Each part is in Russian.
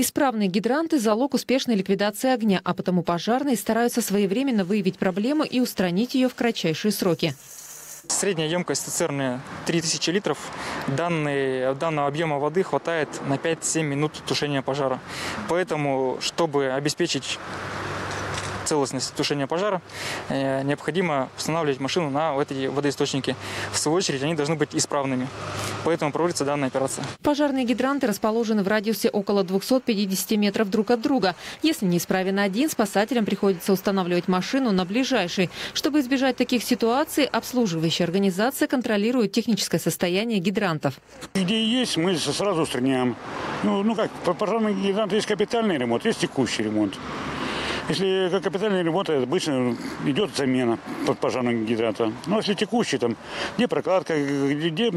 Исправные гидранты – залог успешной ликвидации огня, а потому пожарные стараются своевременно выявить проблему и устранить ее в кратчайшие сроки. Средняя емкость цистерны 3000 литров. Данный, данного объема воды хватает на 5-7 минут тушения пожара. Поэтому, чтобы обеспечить целостность тушения пожара, э, необходимо устанавливать машину на эти водоисточники. В свою очередь, они должны быть исправными. Поэтому проводится данная операция. Пожарные гидранты расположены в радиусе около 250 метров друг от друга. Если неисправен один, спасателям приходится устанавливать машину на ближайший. Чтобы избежать таких ситуаций, обслуживающая организация контролирует техническое состояние гидрантов. Где есть, мы сразу устраняем. Ну, ну как, пожарный гидрант есть капитальный ремонт, есть текущий ремонт. Если капитальный ремонт, обычно идет замена под пожарного гидранта. Но если текущий, там, где прокладка, где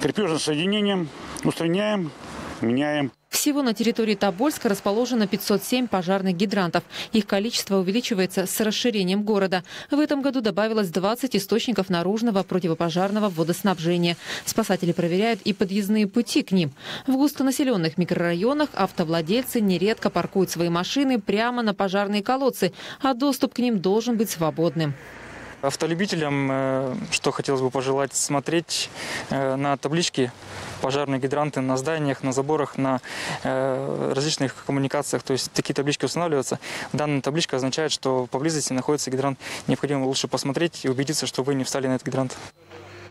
крепежное соединение, устраняем, меняем. Всего на территории Тобольска расположено 507 пожарных гидрантов. Их количество увеличивается с расширением города. В этом году добавилось 20 источников наружного противопожарного водоснабжения. Спасатели проверяют и подъездные пути к ним. В густонаселенных микрорайонах автовладельцы нередко паркуют свои машины прямо на пожарные колодцы, а доступ к ним должен быть свободным. Автолюбителям, э, что хотелось бы пожелать, смотреть э, на таблички пожарные гидранты на зданиях, на заборах, на э, различных коммуникациях. То есть такие таблички устанавливаются. Данная табличка означает, что поблизости находится гидрант. Необходимо лучше посмотреть и убедиться, что вы не встали на этот гидрант.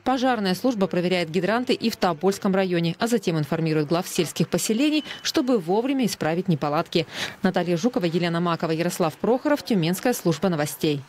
Пожарная служба проверяет гидранты и в Тобольском районе, а затем информирует глав сельских поселений, чтобы вовремя исправить неполадки. Наталья Жукова, Елена Макова, Ярослав Прохоров, Тюменская служба новостей.